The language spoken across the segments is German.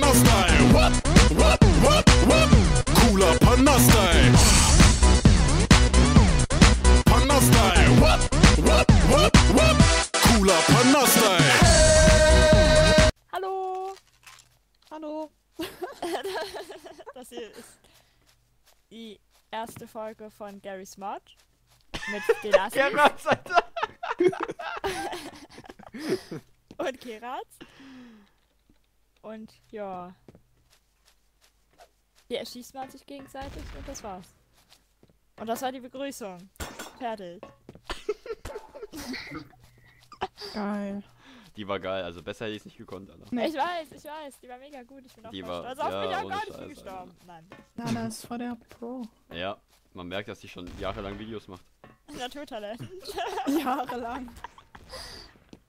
Panda-Style. What? What? What? What? Cooler Panda-Style. Panda-Style. What? What? What? What? Cooler Panda-Style. Hallo! Hallo. Das hier ist die erste Folge von Gary Smart. Mit Delassi Gerard, Alter. und Keratz. Und ja. Hier erschießt man sich gegenseitig und das war's. Und das war die Begrüßung. Fertig. Geil. Die war geil, also besser hätte ich es nicht gekonnt, Alter. Nee. Ich weiß, ich weiß, die war mega gut. Ich bin auch Die war- stolz auf ja, mich, auch gar nicht Scheiß, gestorben. Nein. Na, das ist voll der Pro. Ja, man merkt, dass die schon jahrelang Videos macht. Naturtalent. Jahrelang.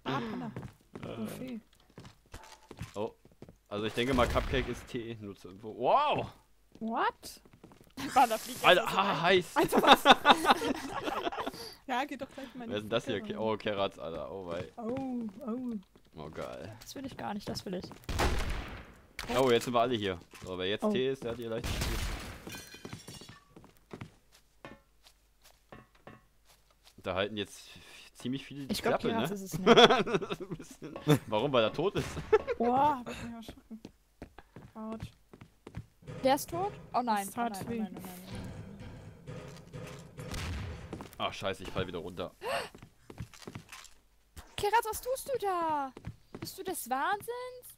Ah. Äh, Buffet. Also ich denke mal, Cupcake ist Tee. Nutze. Wow! What? Mann, da fliegt Alter, jetzt so ah, heiß! Ja, geht doch gleich mal Wer ist denn das hier? Oh, Keratz, Alter. Oh, wei. Oh, oh. Oh, geil. Das will ich gar nicht, das will ich. Oh, jetzt sind wir alle hier. So, wer jetzt Oh. Tee ist, der hat hier leicht Spiel. Da halten jetzt ziemlich viele die Ich Klappe, Keratz ne? ist es nicht. Warum? Weil er tot ist. Boah, hab ich mich erschrocken. Autsch. Der ist tot? Oh nein. Das Oh nein, oh nein, oh nein, oh nein. Ach, scheiße, ich fall wieder runter. Keratz, was tust du da? Bist du des Wahnsinns?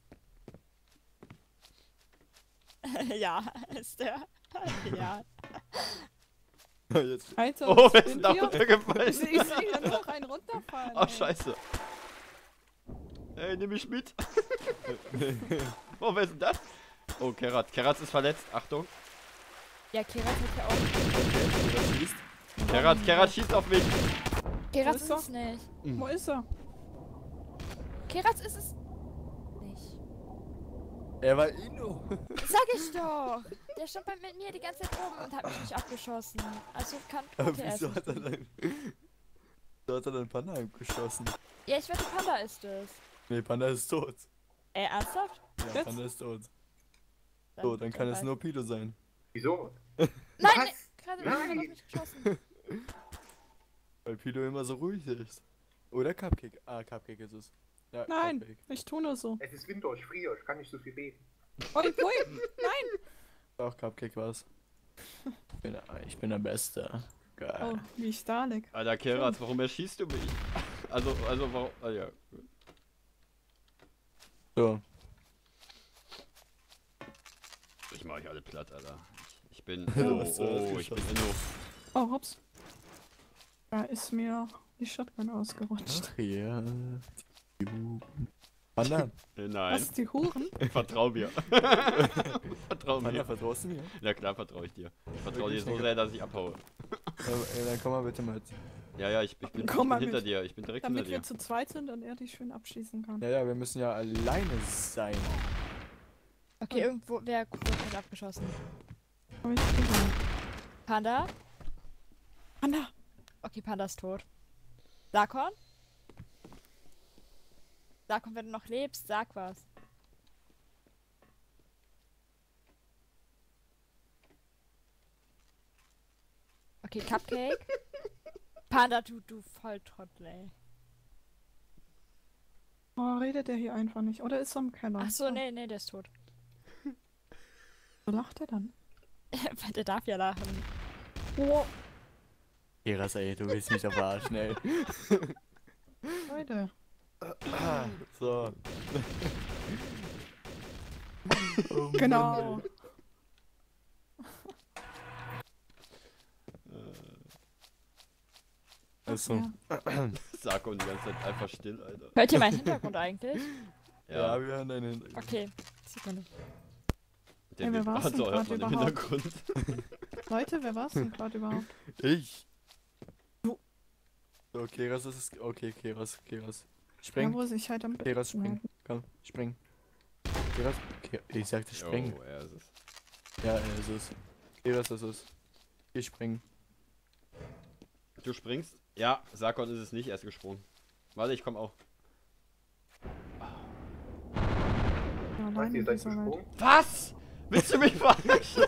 ja, ist der. ja. Jetzt. Alter, Oh, was wer ist denn da runtergefallen? Ich sehe hier noch einen runterfallen. Ach, ey. scheiße. Ey, nimm mich mit. oh, wer ist denn das? Oh, Kerat. Kerat ist verletzt. Achtung. Ja, Keratz hat ja auch. Schießt? Kerat, Kerat schießt auf mich. Keratz ist ist es nicht. Wo ist er? Keratz ist es nicht. Er war Inno. Sag ich doch. Der stand bei mit mir die ganze Zeit oben und hat mich nicht abgeschossen. Also kann Aber er wieso nicht hat er dann. Wieso hat er dann Panda geschossen? Ja, ich wette, Panda ist es. Nee, Panda ist tot. Ey, ernsthaft? Ja, Jetzt? Panda ist tot. So, dann kann es nur Pido sein. Wieso? Nein, Was? nee, gerade hat er Nein. auf mich geschossen. Weil Pido immer so ruhig ist. Oder Cupcake. Ah, Cupcake ist es. Ja, Nein, Cupcake. ich tu nur so. Es ist Winter, ich friere, ich kann nicht so viel reden. Ui, ui, nein. Auch Cupcake war's. Ich bin, ich bin der Beste. Geil. Oh, wie ich da leg. Alter, Kerat, warum erschießt du mich? Also, also, warum? Ah, ja. So, Ich mach euch alle platt, Alter. Ich, bin. Oh, oh, ich bin. Inno. Oh, hops. Da ist mir die Shotgun ausgerutscht. ach ja. Panda, Äh, Nein, Was, die Huren? vertrau mir. vertrau Panda, mir. vertraust du mir? Ja klar, vertraue ich dir. Ich vertraue dir so sehr, dass ich abhaue. Ja, ey, dann komm mal bitte mit. Ja, ja, ich, ich bin, ich bin hinter mit. dir. Ich bin direkt Damit hinter wir dir. zu zweit sind und er dich schön abschießen kann. Ja, ja, wir müssen ja alleine sein. Okay, irgendwo, wer wird abgeschossen? Panda? Panda! Okay, Panda ist tot. Sarkon? Sarkon, wenn du noch lebst, sag was. Okay, Cupcake. Panda, du, du Volltrottel, ey. Oh, redet der hier einfach nicht. Oder ist er im Keller? Ach so, nee, nee, der ist tot. Wo lacht er dann? der darf ja lachen. Oh, Geras, ey, du willst mich doch verarschen, ey. Leute. So. Oh Genau. Also, Ja. Sag und die ganze Zeit einfach still, Alter. Hört ihr meinen Hintergrund eigentlich? ja, wir hören deinen Hintergrund. Okay, Sekunde. Der Ey, wer war's denn Vibrator hört grad man im? Hintergrund. Leute, wer war's denn gerade überhaupt? Ich. So, Keras ist es. Okay, Keras, Keras. Spring. wo ist ich halt am Keras, spring. Komm, spring. Keras. Ke ich sagte spring. Oh, er ist es. Ja, er ist es. Keras ist es. Ich spring. Du springst? Ja, Sarkon ist es nicht, er ist gesprungen. Warte, ich komm auch. Ja, allein ihr seid gesprungen? Was? Willst du mich verarschen?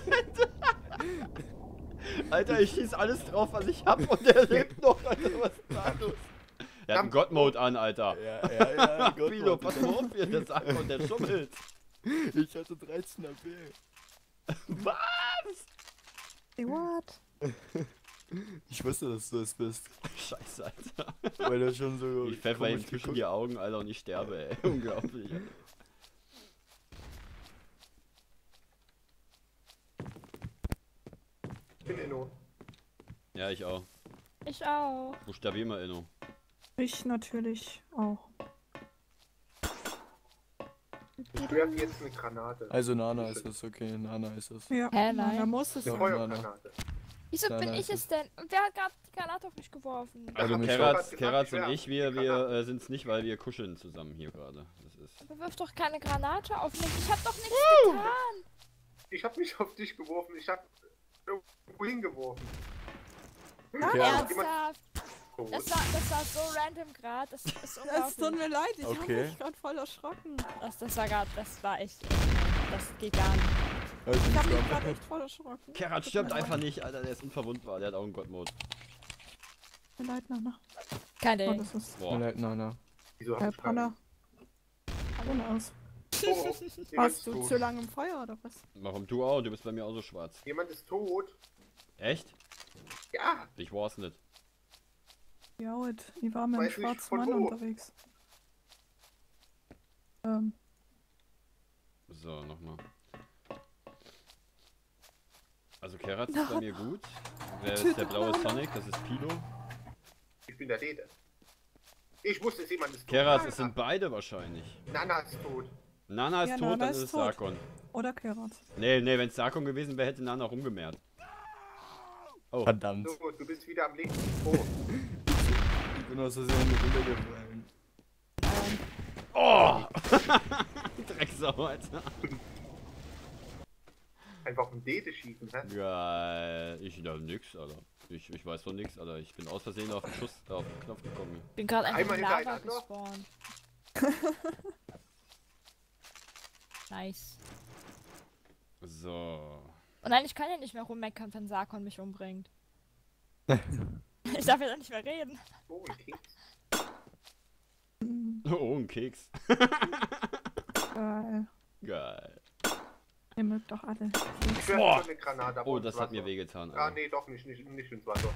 Alter, ich schieß alles drauf, was ich hab und der lebt noch, Alter, was ist da los? Er hat einen God-Mode an, Alter. Ja, ja, ja. Pilo, pass mal auf hier, der sagt und der schummelt. Ich hatte 13 AP. Was? Hey, what? Ich wusste, dass du es bist. Scheiße, Alter. Weil du schon so. Ich pfeffer ihm zwischen die Augen, Alter, und ich sterbe, ey. Unglaublich. Alter. Ich bin Inno. Ja, ich auch. Ich auch. Buchstabier mal, Inno. Ich natürlich auch. Ich werfe jetzt eine Granate. Also Nana ist es, okay, Nana ist es. Ja, Hä, nein. da muss es. Feuergranate. Wieso Nein, bin ich es es denn? Und wer hat gerade die Granate auf mich geworfen? Also Keratz und Ja, ich, wir, wir äh, sind's nicht, weil wir kuscheln zusammen hier gerade. Das ist. Bewirf doch keine Granate auf mich. Ich hab doch nichts getan. Ich hab mich auf dich geworfen. Ich hab irgendwo hingeworfen. Okay, Ernsthaft. Tot. Das war, das war so random gerade. Das ist Es tut mir leid, ich Okay. hab mich gerade voll erschrocken. Das, das war gerade, das war echt. Das geht gar nicht. Also, Ich hab mich ich gerade echt voll erschrocken. Keratz Tut stirbt mir einfach nicht, Alter, der ist unverwundbar, der hat auch einen. Tut mir leid, Nana. Kein Oh, Ding. das ist Boah. leid, Nana. Wieso Panner. Ohne aus. Oh, jemand Warst du tot. zu lange im Feuer oder was? Warum du auch? Du bist bei mir auch so schwarz. Jemand ist tot. Echt? Ja, Ich war's nicht. Ja, gut. Ich war mit einem schwarzen Mann wo. unterwegs. Ähm, So, nochmal. Also Keratz ist bei mir gut. Wer ist der blaue Sonic? Das ist Pilo. ich bin der Dete. Ich wusste, es jemand ist tot. Keratz, es sind beide wahrscheinlich. Nana ist tot. Nana ist Ja, tot, Nana dann ist es. Sarkon. oder Kerat. Nee, nee, wenn es Sarkon gewesen wäre, hätte Nana rumgemehrt. Oh, Verdammt. So, du bist wieder am Leben. Oh, Ich bin aus Versehen runtergefallen. oh! Drecksau, Alter. einfach um Dete schießen, hä? Geil. Ich da nix, Alter. Ich, ich weiß von nix, Alter. Ich bin aus Versehen auf den Schuss, auf den Knopf gekommen. Ich bin gerade einfach Einmal in Lava gespawnt. nice. So. Und nein, ich kann ja nicht mehr rummeckern, wenn Sarkon mich umbringt. ich darf ja nicht mehr reden. Oh, ein Keks. Oh, ein Keks. geil. Geil. Ihr mögt doch alle. Ich Boah. eine Granate Oh, das hat mir wehgetan, Ah, nee, doch nicht, nicht, nicht ins Wasser.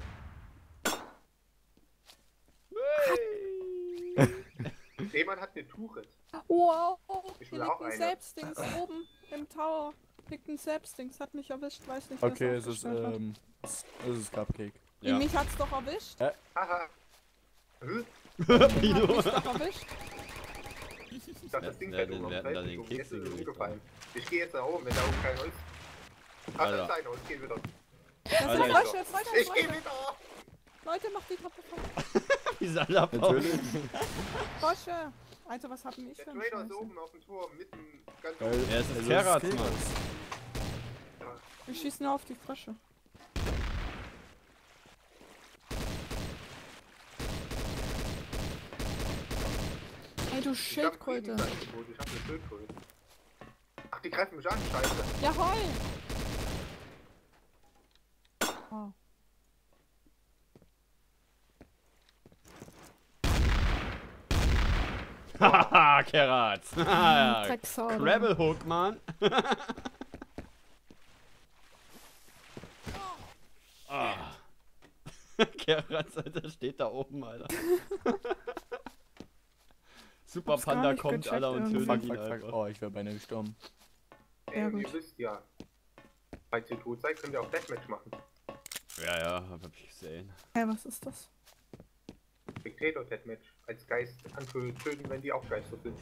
Jemand hat eine Tuche. Wow! Ich Hier will liegt auch ein eine. Selbstdings oben im Tower. Liegt ein Selbstdings. Hat mich erwischt, weiß nicht, Okay, es ist, hat. ähm, es ist Cupcake. Ja. Mich hat's doch erwischt. Haha. Hä? Hat Pino. mich doch erwischt. Ich dachte, das Ding fällt den um. werden da den Keks Jetzt ist umgefallen. Ich gehe jetzt nach oben, wenn da oben kein Holz. Ah, da Alter. ist und ich geh wieder. Das Alter, Frösche, Frösche, Ich geh wieder! Leute, macht die Treppe voll. Wie Salabau. Natürlich. Frösche. Alter, was haben ich Der für einen Trader ist oben auf dem Turm, mitten ganz oben. Ja, es ist also Keratz, es geht. Mann. Ich schieße nur auf die Frösche. Ey, du Ich hab Schildkröte. Gegenseitenboot, Ich hab eine Schildkröte. Ach, die greifen mich an, scheiße. Jawoll! Oh. Haha, Keratz. Ja. Drecksau. Gravel Hook, Mann. ah. Keratz, Alter, steht da oben, Alter. Super Hab's Panda kommt, Alter, und tötet ihn fuck, fuck. einfach. Oh, ich wäre beinahe gestorben. Ja, Ey, ihr wisst ja. Falls ihr tot seid, könnt ihr auch Deathmatch machen. Ja, ja, hab ich gesehen. Hey, was ist das? Dictator Deathmatch. Als Geist anzutöten, wenn die auch Geister sind.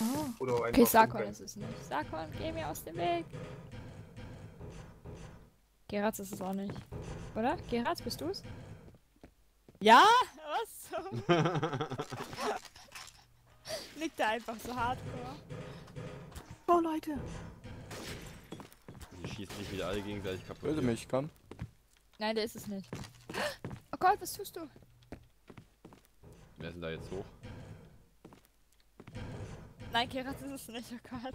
Ah. Oder Okay, Sarkon ist es nicht. Sarkon, geh mir aus dem Weg. Geratz ist es auch nicht. Oder? Geratz, bist du's? Ja? Was? zum- Liegt da einfach so hardcore. Oh, Leute. Die schießen sich wieder alle gegenseitig kaputt. Hörte mich, komm. Nein, der ist es nicht. Oh Gott, was tust du? Wer ist denn da jetzt hoch? Nein, Kerat ist es nicht, oh Gott.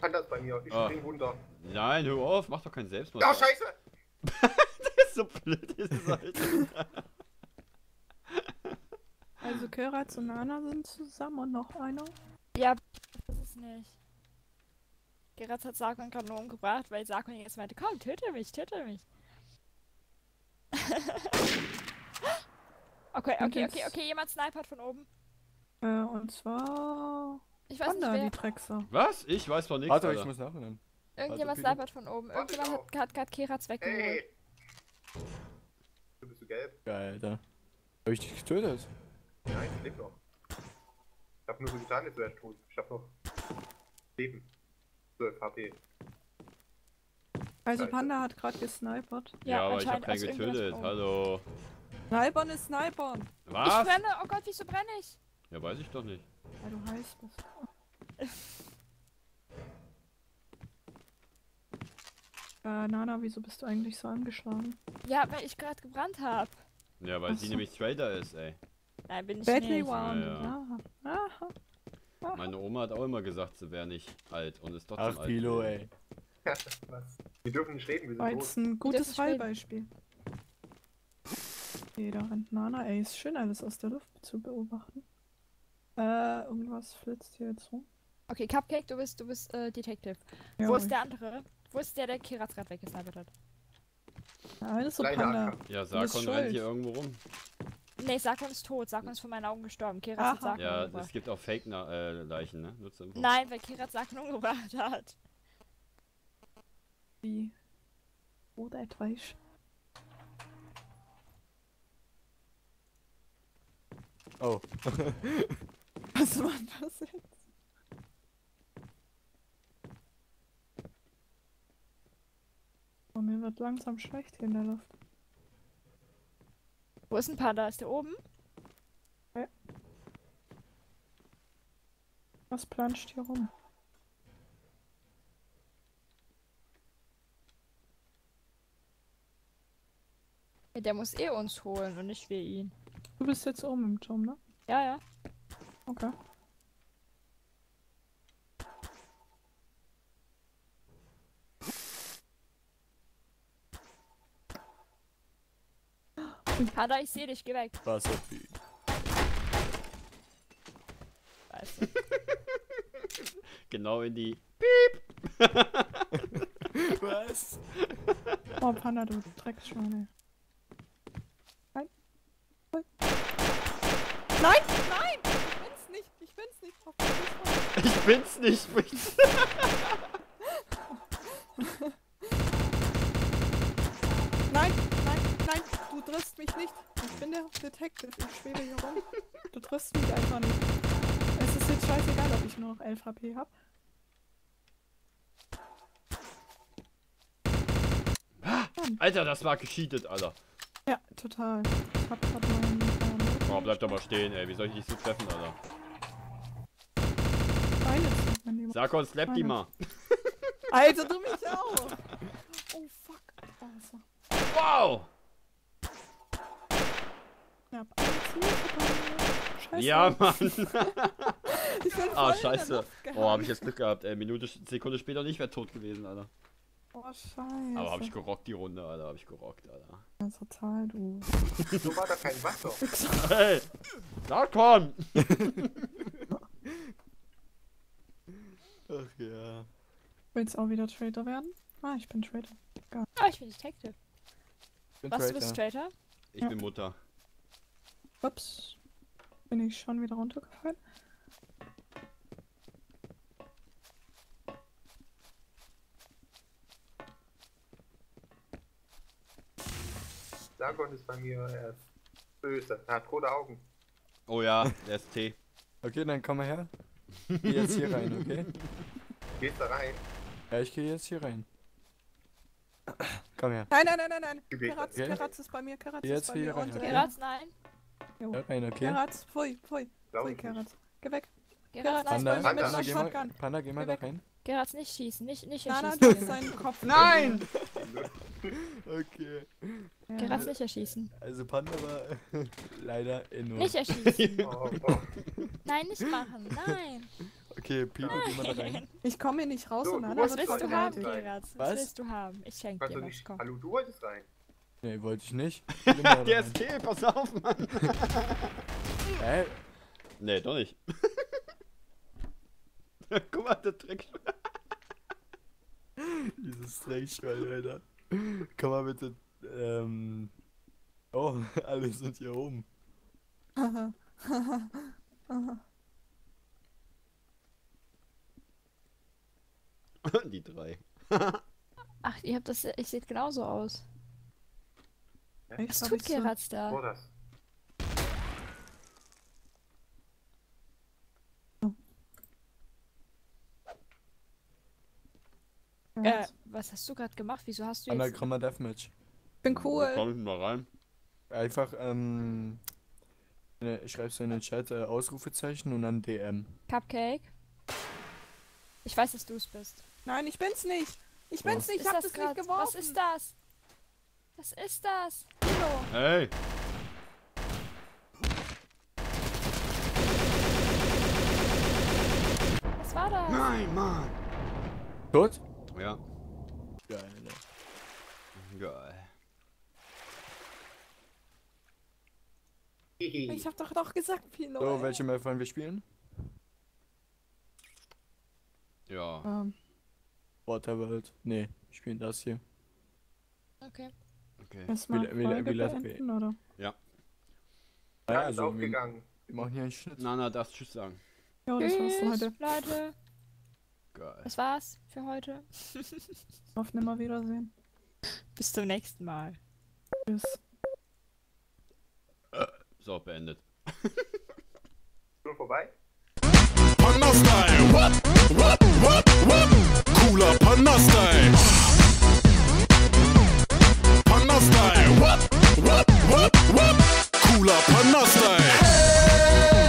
Panda ist bei mir. Ich Ah. spring runter. Nein, hör auf, mach doch keinen Selbstmord. Ah, scheiße! so blöd ist es halt. Also Keratz und Nana sind zusammen und noch einer. Ja, das ist es nicht. Kerat hat Sarkon gerade nur umgebracht, weil Sarkon jetzt meinte, komm, töte mich, töte mich. okay, okay, okay, okay, jemand snipert von oben. Äh, und zwar Ich weiß Panda, nicht die wer. Drecksau. Was? Ich weiß doch nichts. Warte, ich Alter. muss nachhören. Irgendjemand Peter. snipert von oben. Irgendjemand hat, hat gerade Kerats weggeholt. Hey! Du bist du gelb? Geil, Alter. Hab ich dich getötet? Nein, ich lebe noch. Ich hab nur so getan, als wäre ich tot. Ich hab noch Leben. 12 HP. Also. Panda hat gerade gesnipert. Ja, aber ich hab keinen getötet. Hallo. Snipern ist Snipern. Ich Was? brenne, oh Gott, wieso brenne ich? Ja, weiß ich doch nicht. Weil du heiß bist. Äh, Nana, wieso bist du eigentlich so angeschlagen? Ja, weil ich gerade gebrannt habe. Ja, weil Ach sie nämlich Trader ist, ey. Nein, bin ich Badly nicht. wounded. Ja, Ja. Meine Oma hat auch immer gesagt, sie wäre nicht alt und ist trotzdem Ach, alt. Pilo, ey. Was? Wir dürfen nicht reden, wir War sind jetzt tot. ein gutes. Fallbeispiel. Okay, da rennt Nana. Ey, ist schön alles aus der Luft zu beobachten. Äh, irgendwas flitzt hier jetzt rum. Okay, Cupcake, du bist, du bist äh, Detective. Ja, Wo ist der andere? Wo ist der, der Kerats gerade weggesnipert hat? Der eine ist so Panda. Ja, Sarkon rennt hier irgendwo rum. Nee, Sarkon ist tot. Sarkon ist vor meinen Augen gestorben. Kerat hat. Sarkon Ja, umgebracht. es gibt auch Fake-Leichen, ne? Info. Nein, weil Kerat Sarkon umgebracht hat. Wie? Oder etwa ich. Oh. Was war das jetzt? Oh, mir wird langsam schlecht hier in der Luft. Wo ist ein Panda? Ist der oben? Was planscht hier rum? Ja, der muss eh uns holen und nicht wir ihn. Du bist jetzt oben im Turm, ne? Ja, ja. Okay. Panda, ich sehe dich, geh weg. Wasserpi. Weißt du. Genau in die. Was? Oh, Panda, du Drecksschweine. Nein. Nein. Nein! Nein! Ich bin's nicht! Ich bin's nicht! Ich bin's nicht. bin's- Nein! Nein! Nein! Du triffst mich nicht! Ich bin der Detective. Ich schwebe hier rum. Du triffst mich einfach nicht. Es ist jetzt scheißegal, ob ich nur noch 11 HP hab. Alter, das war gescheatet, Alter. Ja, total. Ich hab grad meinen. Ähm, Oh, bleib doch mal stehen, ey. Wie soll ich dich so treffen, Alter? Beine die- Sarkon, slap die mal. Alter, du mich auch! Oh fuck. Wow! Alle zu. Scheiße. Ja, Mann. Ich bin voll Ah, scheiße. Oh, hab ich jetzt Glück gehabt, ey. Minute, Sekunde später nicht mehr tot gewesen, Alter. Oh, scheiße. Aber hab ich gerockt, die Runde, Alter. Hab ich gerockt, Alter. Ja, total, du. So war da kein Wasser. Hey! Sarkon! Ach ja. Willst du auch wieder Trader werden? Ah, ich bin Trader. Ah, ich bin Detective. Was, du bist Traitor. Traitor? Ich Ja. bin Mutter. Ups. Bin ich schon wieder runtergefallen? Sargon ist bei mir, er ist böse. Er hat rote Augen. Oh ja, der ist T. Okay, dann komm mal her. Geh jetzt hier rein, okay? Gehst da rein. Ja, ich gehe jetzt hier rein. Komm her. Nein, nein, nein, nein, nein. Keratz, Okay. Keratz ist bei mir, Keratz Jetzt ist bei hier mir. rein, Und, okay? äh, Gerats, nein. Ja, rein, okay? Keratz, pfui, pfui. Pfui. Keratz. Geh weg. Nein. Panda, Panda, einer geh mal, Shotgun. Panda, geh mal Geh da weg. rein. Gerats, nicht schießen. Nicht, nicht Nana, erschießen. du hast seinen Kopf. Nein! Okay. Ja. Gerats, nicht erschießen. Also Panda war leider in nur. Nicht erschießen. Oh, oh. Nein, nicht machen. Nein. Okay, Pilo, geh mal da rein. Ich komme hier nicht raus So, und Anna Was willst du haben. Geratz? Was, Was? willst du haben? Ich schenke dir du was, nicht. komm. Hallo, du wolltest rein. Nee, wollte ich nicht. Geh mal da Der rein. ST, pass auf, Mann. Hä? Nee, doch nicht. Guck mal, der Trick. Dieses Dreckschwein, Alter. Komm mal bitte. Ähm. Oh, alle sind hier oben. Die drei. Ach, ihr habt das, ich seht genauso aus. Ich Was tut ich so- da? Vor das. Äh, was hast du gerade gemacht? Wieso hast du jetzt... Anagramma Deathmatch. Ich bin cool. Komm ich mal rein. Einfach, ähm. ne, Ich schreib's in den Chat, äh, Ausrufezeichen und dann DM. Cupcake? Ich weiß, dass du es bist. Nein, ich bin's nicht. Ich bin's nicht. Ich Ist hab das das grad- nicht geworfen. Was ist das? Was ist das? Hey. Was war das? Nein, Mann. Tot? Ja. Geil, Alter. Geil. Ich hab doch doch gesagt, Pino. So, welche Map wollen wir spielen? Ja. Ähm, Waterworld. Nee, wir spielen das hier. Okay. Okay. erstmal Wie- wie- Folge wie läuft beenden, oder? Ja. Ja, Ja, ist also, wir, aufgegangen. wir machen hier einen Schnitt. Na, na, darfst Tschüss sagen. Ja, das war's für Tschüss, heute. Leute. Geil. Das war's für heute. Auf Nimmerwiedersehen. Bis zum nächsten Mal. Tschüss. So, beendet. Schon vorbei? Panda Style. What? What? What? What? Cooler Panda Panastai. Cooler Panastai. Hey!